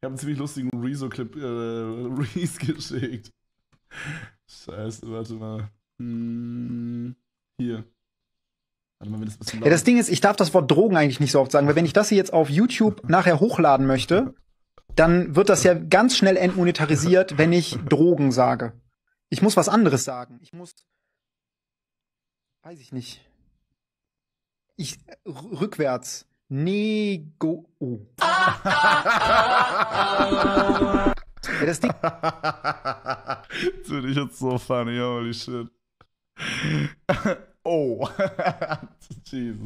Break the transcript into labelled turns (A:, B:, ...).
A: Ich habe einen ziemlich lustigen Rezo-Clip äh, Reese geschickt. Scheiße, warte mal. Hm, hier. Warte mal, wenn das ein bisschen
B: Ja, das Ding ist, ich darf das Wort Drogen eigentlich nicht so oft sagen, weil wenn ich das hier jetzt auf YouTube nachher hochladen möchte, dann wird das ja ganz schnell entmonetarisiert, wenn ich Drogen sage. Ich muss was anderes sagen. Ich muss, weiß ich nicht. Ich rückwärts. Nego. Das Ding,
A: das finde so funny, holy shit. oh. Jesus.